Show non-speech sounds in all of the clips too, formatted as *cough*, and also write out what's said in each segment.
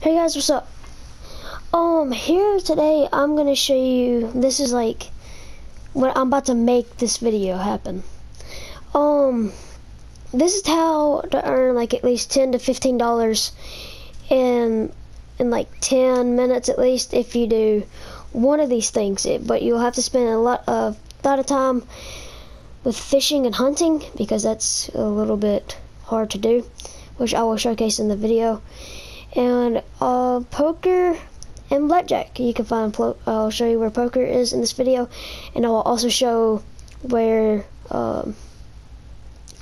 Hey guys, what's up? Um, here today I'm gonna show you, this is like, what I'm about to make this video happen. Um, this is how to earn like at least 10 to 15 dollars in, in like 10 minutes at least if you do one of these things. It, but you'll have to spend a lot of, lot of time with fishing and hunting because that's a little bit hard to do, which I will showcase in the video. And uh, poker and blackjack. You can find. I'll show you where poker is in this video, and I will also show where um,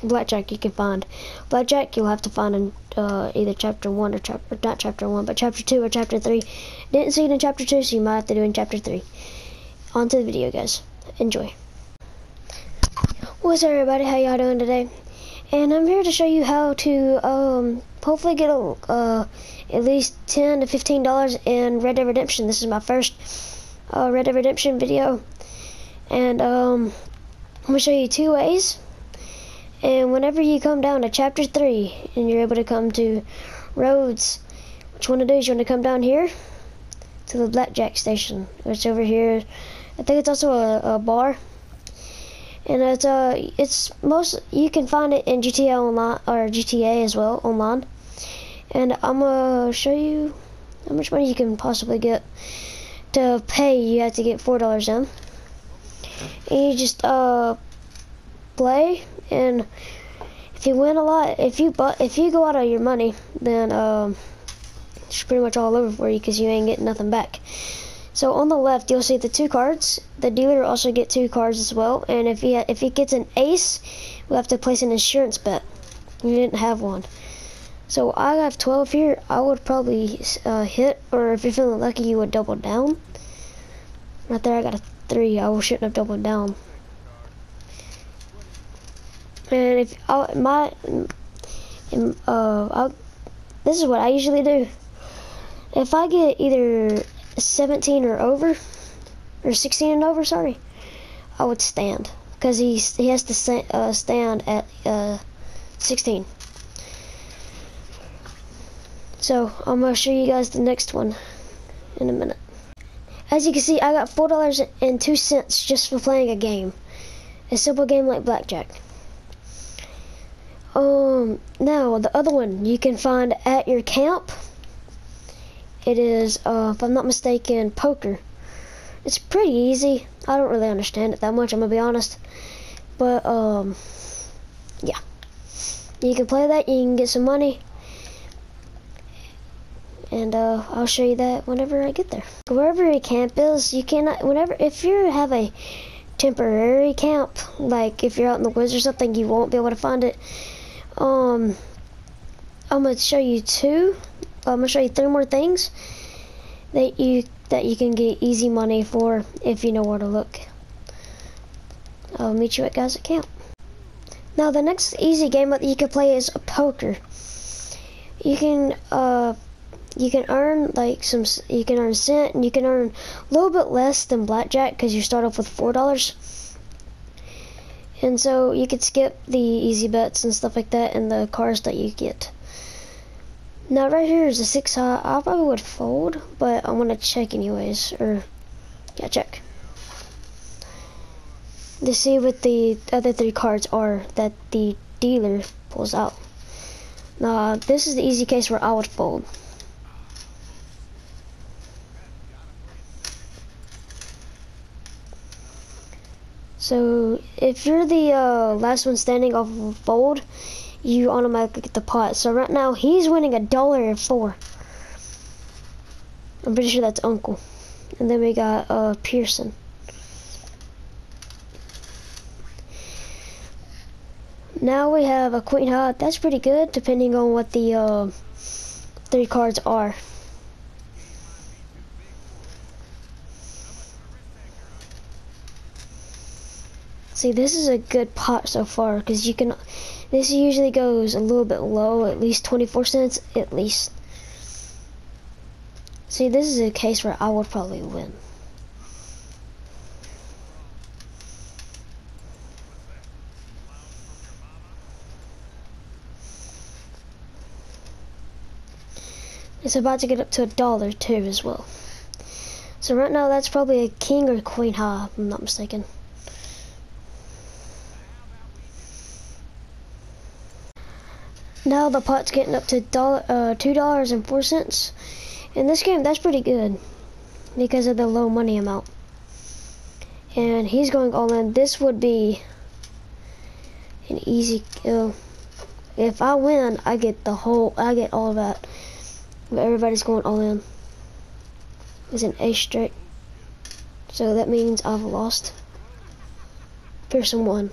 blackjack you can find. Blackjack you'll have to find in uh, either chapter one or chapter not chapter one, but chapter two or chapter three. Didn't see it in chapter two, so you might have to do it in chapter three. On to the video, guys. Enjoy. What's up, everybody? How y'all doing today? And I'm here to show you how to um, hopefully get a, uh, at least 10 to 15 dollars in Red Dead Redemption. This is my first uh, Red Dead Redemption video, and um, I'm gonna show you two ways. And whenever you come down to chapter three, and you're able to come to Rhodes, what you want to do is you want to come down here to the blackjack station, which over here. I think it's also a, a bar and it's uh it's most you can find it in GTA online or GTA as well online. And I'm gonna show you how much money you can possibly get. To pay, you have to get four dollars in. And you just uh play, and if you win a lot, if you but if you go out of your money, then um it's pretty much all over for you because you ain't getting nothing back. So on the left, you'll see the two cards. The dealer also get two cards as well. And if he if he gets an ace, we have to place an insurance bet. You didn't have one. So I have 12 here. I would probably uh, hit, or if you're feeling lucky, you would double down. Right there, I got a three. I shouldn't have doubled down. And if I, my, uh, I, this is what I usually do. If I get either 17 or over, or 16 and over, sorry, I would stand. Because he, he has to uh, stand at uh, 16. So I'm going to show you guys the next one in a minute. As you can see, I got $4.02 just for playing a game. A simple game like Blackjack. Um, now, the other one you can find at your camp it is, uh, if I'm not mistaken, poker. It's pretty easy. I don't really understand it that much, I'm gonna be honest. But, um, yeah. You can play that, you can get some money. And, uh, I'll show you that whenever I get there. Wherever your camp is, you cannot, whenever, if you have a temporary camp, like if you're out in the woods or something, you won't be able to find it. Um, I'm gonna show you two I'm gonna show you three more things that you that you can get easy money for if you know where to look. I'll meet you at guys at camp. Now the next easy game that you can play is poker. You can uh you can earn like some you can earn cent and you can earn a little bit less than blackjack because you start off with four dollars and so you could skip the easy bets and stuff like that and the cars that you get now right here is a six high. I probably would fold, but I'm gonna check anyways. Or yeah, check. To see what the other three cards are that the dealer pulls out. Now this is the easy case where I would fold. So if you're the uh, last one standing off of a fold, you automatically get the pot. So right now, he's winning a dollar and four. I'm pretty sure that's Uncle. And then we got uh, Pearson. Now we have a Queen High. That's pretty good, depending on what the uh, three cards are. See, this is a good pot so far, because you can this usually goes a little bit low, at least 24 cents, at least. See, this is a case where I would probably win. It's about to get up to a dollar too as well. So right now that's probably a king or queen high, if I'm not mistaken. Now the pot's getting up to dollar, uh, two dollars and four cents. In this game, that's pretty good because of the low money amount. And he's going all in. This would be an easy kill. If I win, I get the whole, I get all of that. But everybody's going all in. It's an ace straight. So that means I've lost. Pearson won.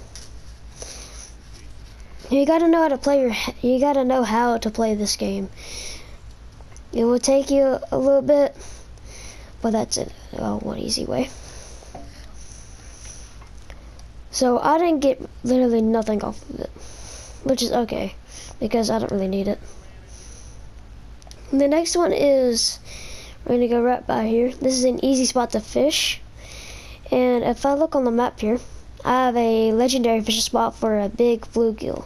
You gotta know how to play your, you gotta know how to play this game. It will take you a little bit, but that's it. Oh, one easy way. So I didn't get literally nothing off of it, which is okay, because I don't really need it. The next one is, we're gonna go right by here. This is an easy spot to fish. And if I look on the map here, I have a legendary fishing spot for a big bluegill.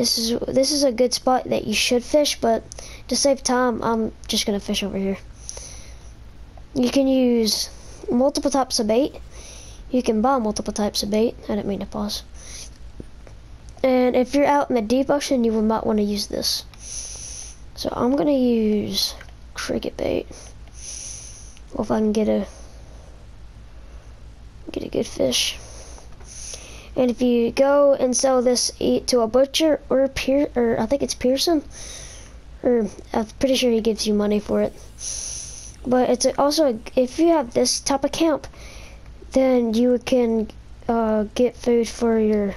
This is this is a good spot that you should fish, but to save time, I'm just gonna fish over here. You can use multiple types of bait. You can buy multiple types of bait. I didn't mean to pause. And if you're out in the deep ocean, you might want to use this. So I'm gonna use cricket bait. Well, if I can get a get a good fish. And if you go and sell this to a butcher or a Pier, or I think it's Pearson, or I'm pretty sure he gives you money for it. But it's also if you have this type of camp, then you can uh, get food for your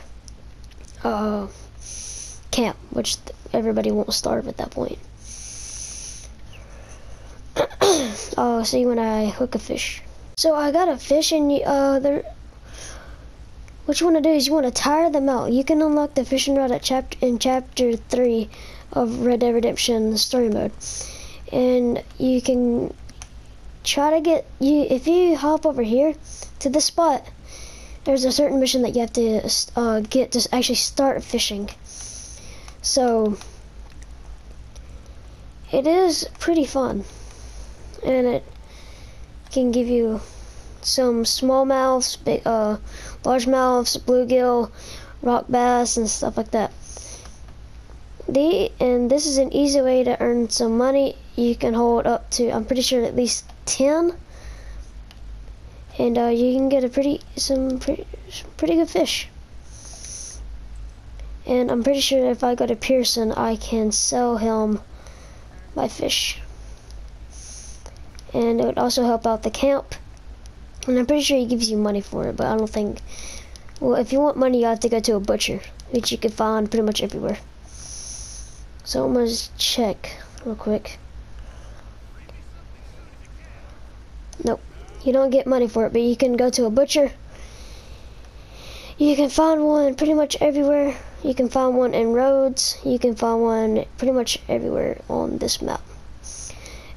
uh, camp, which everybody won't starve at that point. I'll *coughs* see when I hook a fish. So I got a fish and uh, there what you want to do is you want to tire them out. You can unlock the fishing rod at chapter in chapter three of Red Dead Redemption story mode, and you can try to get you if you hop over here to this spot. There's a certain mission that you have to uh, get to actually start fishing. So it is pretty fun, and it can give you some smallmouths, big, uh, largemouths, bluegill, rock bass, and stuff like that. The and this is an easy way to earn some money. You can hold up to I'm pretty sure at least ten, and uh, you can get a pretty some pretty some pretty good fish. And I'm pretty sure if I go to Pearson, I can sell him my fish. And it would also help out the camp and I'm pretty sure he gives you money for it, but I don't think... Well, if you want money, you have to go to a butcher, which you can find pretty much everywhere. So I'm going to check real quick. Nope. You don't get money for it, but you can go to a butcher. You can find one pretty much everywhere. You can find one in Rhodes. You can find one pretty much everywhere on this map.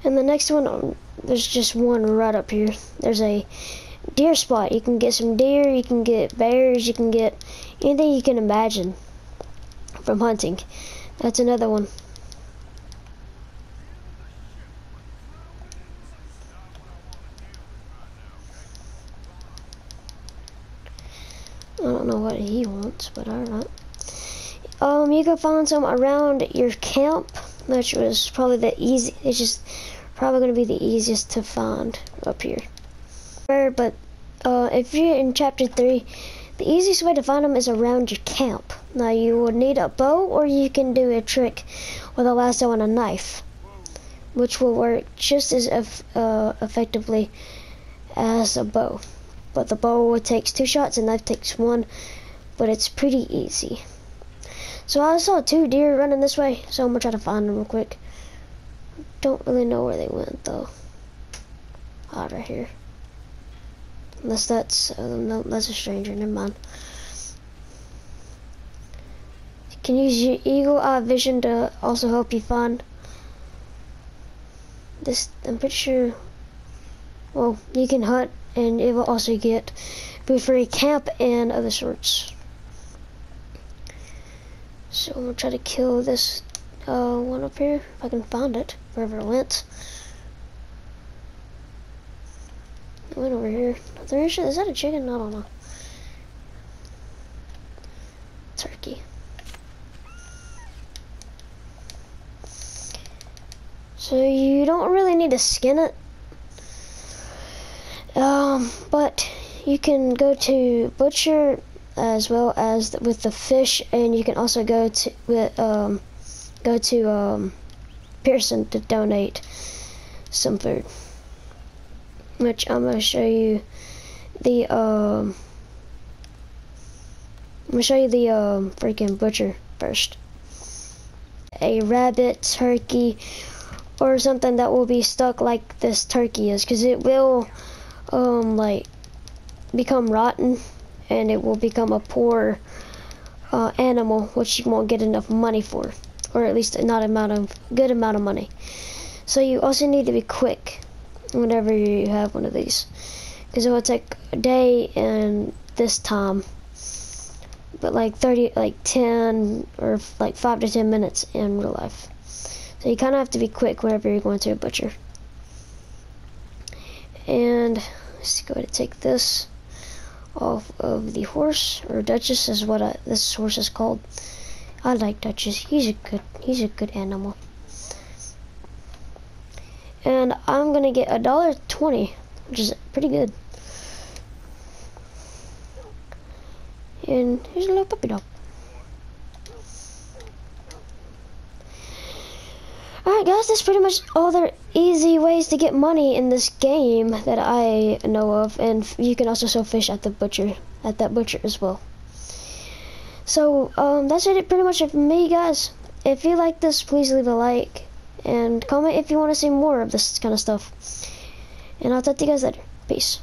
And the next one, there's just one right up here. There's a deer spot. You can get some deer, you can get bears, you can get anything you can imagine from hunting. That's another one. I don't know what he wants, but alright. Um, you can find some around your camp, which was probably the easy. It's just probably going to be the easiest to find up here. But uh, if you're in chapter 3, the easiest way to find them is around your camp. Now you will need a bow or you can do a trick with a lasso and a knife, which will work just as uh, effectively as a bow. But the bow takes two shots and knife takes one, but it's pretty easy. So I saw two deer running this way, so I'm gonna try to find them real quick. Don't really know where they went though. Out of here. Unless that's uh, no, that's a stranger. Never mind. You can use your eagle eye vision to also help you find this. I'm pretty sure. Well, you can hunt, and it will also get food for a camp and other sorts. So I'm gonna try to kill this uh, one up here if I can find it. Wherever it went. It went over here. There is, is that a chicken? I don't know. Turkey. So you don't really need to skin it. Um, but you can go to butcher as well as with the fish, and you can also go to with um, go to um, Pearson to donate some food. Which I'm gonna show you the um, I'm gonna show you the um, freaking butcher first. A rabbit, turkey, or something that will be stuck like this turkey is, because it will um, like become rotten and it will become a poor uh, animal which you won't get enough money for or at least not amount of good amount of money. So you also need to be quick whenever you have one of these. Because it will take a day and this time. But like 30 like 10 or like 5 to 10 minutes in real life. So you kind of have to be quick whenever you're going to a butcher. And let's go ahead and take this off of the horse, or Duchess is what I, this horse is called. I like Duchess. He's a good, he's a good animal. And I'm gonna get a dollar twenty, which is pretty good. And here's a little puppy dog. Alright guys, that's pretty much all the easy ways to get money in this game that I know of. And you can also sell fish at the butcher, at that butcher as well. So, um, that's it pretty much for me guys. If you like this, please leave a like. And comment if you want to see more of this kind of stuff. And I'll talk to you guys later. Peace.